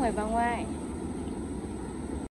ngoài và ngoài.